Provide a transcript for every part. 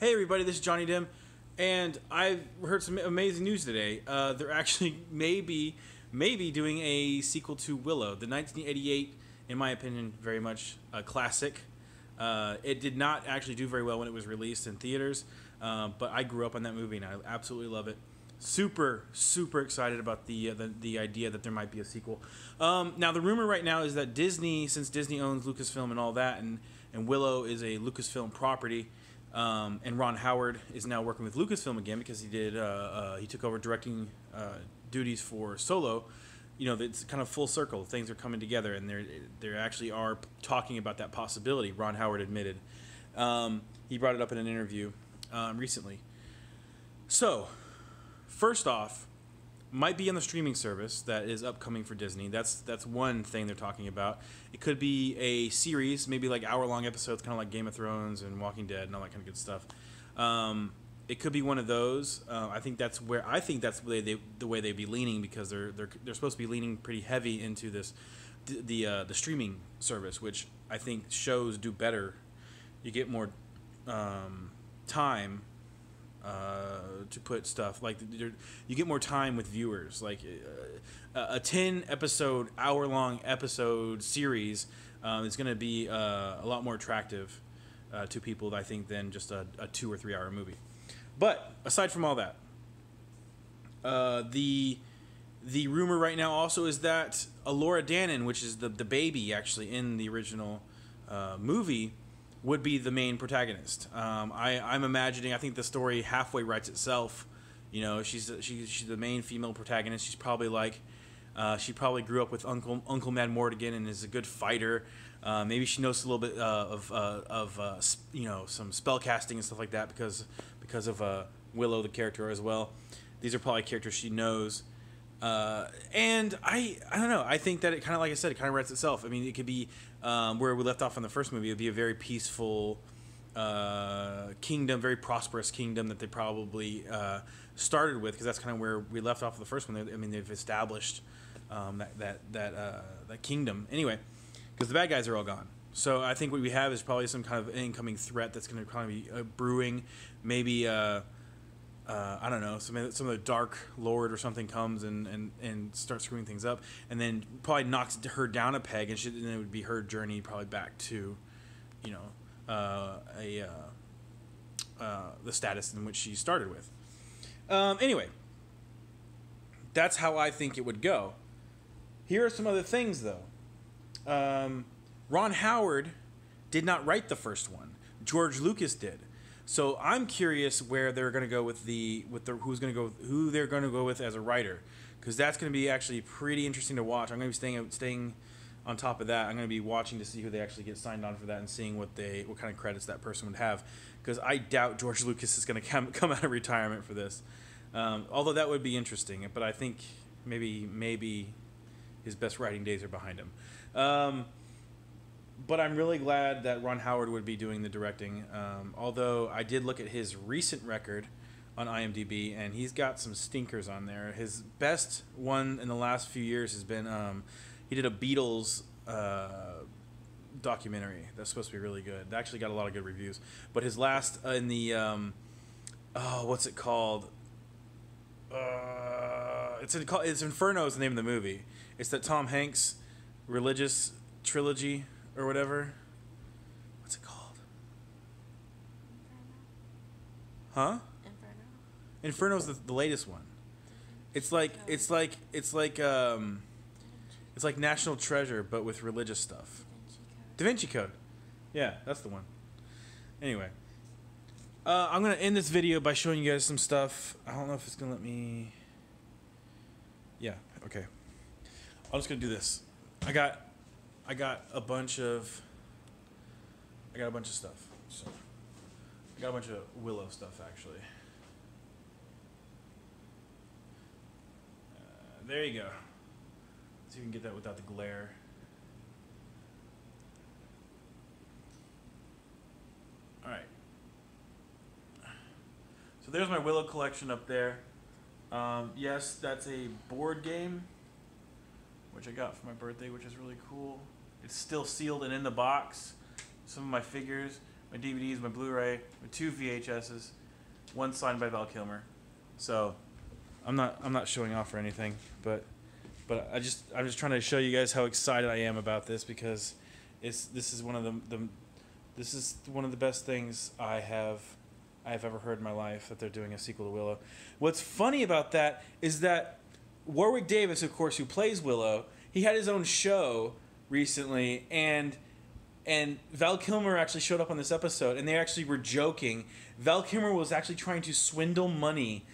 Hey everybody, this is Jonnydem, and I've heard some amazing news today. Uh, they're actually maybe maybe doing a sequel to Willow, the 1988, in my opinion, very much a classic. Uh, it did not actually do very well when it was released in theaters, uh, but I grew up on that movie and I absolutely love it. Super, super excited about the uh, the, the idea that there might be a sequel. Um, now the rumor right now is that Disney, since Disney owns Lucasfilm and all that, and and Willow is a Lucasfilm property, um, and Ron Howard is now working with Lucasfilm again because he did uh, uh, he took over directing uh, duties for Solo. You know, it's kind of full circle. Things are coming together, and they they actually are talking about that possibility. Ron Howard admitted. Um, he brought it up in an interview um, recently. So, first off, might be on the streaming service that is upcoming for Disney. That's that's one thing they're talking about. It could be a series, maybe like hour long episodes, kind of like Game of Thrones and Walking Dead and all that kind of good stuff. Um, it could be one of those. Uh, I think that's where I think that's the way they the way they'd be leaning because they're they're they're supposed to be leaning pretty heavy into this the the, uh, the streaming service, which I think shows do better. You get more um, time uh, to put stuff like you get more time with viewers. Like uh, a 10 episode hour long episode series um, is going to be uh, a lot more attractive uh, to people i think than just a, a, two or three hour movie. But aside from all that uh, the the rumor right now also is that Elora Danan, which is the, the baby actually in the original uh, movie, would be the main protagonist. Um, I, I'm imagining. I think the story halfway writes itself. You know, she's she's she's the main female protagonist. She's probably like, uh, she probably grew up with Uncle Uncle Madmartigan and is a good fighter. Uh, maybe she knows a little bit uh, of uh, of uh, you know some spell casting and stuff like that because because of uh, Willow the character as well. These are probably characters she knows. Uh, and I, I don't know. I think that it kind of, like I said, it kind of writes itself. I mean, it could be um, where we left off in the first movie. It'd be a very peaceful uh, kingdom, very prosperous kingdom that they probably uh, started with, because that's kind of where we left off of the first one. I mean, they've established um, that that that uh, that kingdom anyway, because the bad guys are all gone. So I think what we have is probably some kind of incoming threat that's going to of be uh, brewing, maybe uh, I don't know, some some of the dark lord or something comes and, and, and starts screwing things up, and then probably knocks her down a peg, and, she, and it would be her journey probably back to, you know, uh, a uh, uh the status in which she started with. Um, anyway, that's how I think it would go. Here are some other things, though. Um, Ron Howard did not write the first one. George Lucas did. So I'm curious where they're going to go with the with the who's going to go who they're going to go with as a writer, because that's going to be actually pretty interesting to watch. I'm going to be staying staying on top of that. I'm going to be watching to see who they actually get signed on for that and seeing what they what kind of credits that person would have, because I doubt George Lucas is going to come come out of retirement for this. Um, although that would be interesting, but I think maybe maybe his best writing days are behind him. Um, but I'm really glad that Ron Howard would be doing the directing. Um, although I did look at his recent record on IMDb, and he's got some stinkers on there. His best one in the last few years has been um, he did a Beatles uh, documentary that's supposed to be really good. It actually got a lot of good reviews. But his last uh, in the um, oh, what's it called? Uh, it's in, it's Inferno is the name of the movie. It's that Tom Hanks religious trilogy or whatever. What's it called? Huh? Inferno. Inferno's the, the latest one. It's like it's like it's like um, it's like National Treasure, but with religious stuff. Da Vinci Code. Yeah, that's the one. Anyway, uh, I'm gonna end this video by showing you guys some stuff. I don't know if it's gonna let me. Yeah. Okay. I'm just gonna do this. I got I got a bunch of I got a bunch of stuff. So I got a bunch of willow stuff actually. Uh, there you go. See if you can get that without the glare. All right. So there's my willow collection up there. Um, yes, that's a board game, which I got for my birthday, which is really cool. It's still sealed and in the box. Some of my figures. my DVDs, my Blu-ray, my two VHSs, one signed by Val Kilmer. So, I'm not I'm not showing off or anything, but but I just I'm just trying to show you guys how excited I am about this because it's this is one of the, the this is one of the best things I have I've ever heard in my life that they're doing a sequel to Willow. What's funny about that is that Warwick Davis, of course, who plays Willow, he had his own show recently, and and Val Kilmer actually showed up on this episode, and they actually were joking. Val Kilmer was actually trying to swindle money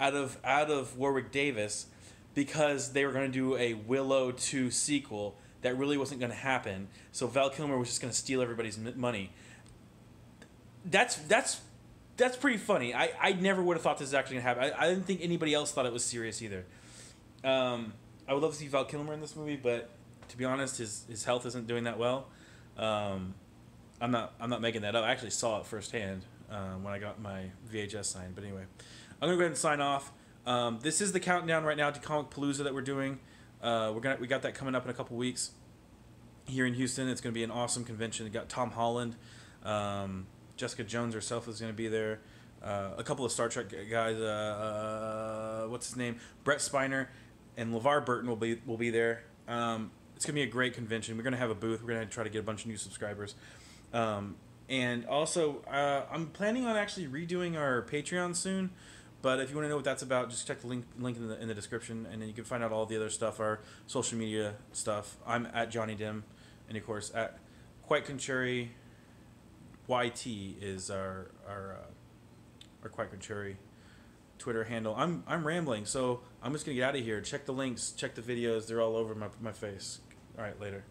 out of out of Warwick Davis because they were going to do a Willow two sequel that really wasn't going to happen. So Val Kilmer was just going to steal everybody's money. That's that's that's pretty funny. I, I never would have thought this was actually gonna happen. I, I didn't think anybody else thought it was serious either. Um, I would love to see Val Kilmer in this movie, but to be honest, his his health isn't doing that well. Um, I'm not I'm not making that up. I actually saw it firsthand uh, when I got my VHS signed. But anyway, I'm gonna go ahead and sign off. Um, this is the countdown right now to Comicpalooza that we're doing. Uh, we're gonna we got that coming up in a couple weeks here in Houston. It's gonna be an awesome convention. We got Tom Holland. Um, Jessica Jones herself is going to be there. Uh, a couple of Star Trek guys. Uh, uh, what's his name? Brent Spiner and LeVar Burton will be will be there. Um, it's gonna be a great convention. We're gonna have a booth. We're gonna try to get a bunch of new subscribers. Um, and also, uh, I'm planning on actually redoing our Patreon soon. But if you want to know what that's about, just check the link link in the, in the description, and then you can find out all the other stuff, our social media stuff. I'm at Jonnydem, and of course at Quite Contrary YT is our our uh, our Quite Contrary Twitter handle. I'm I'm rambling, so I'm just gonna get out of here. Check the links, check the videos. They're all over my my face. All right, later.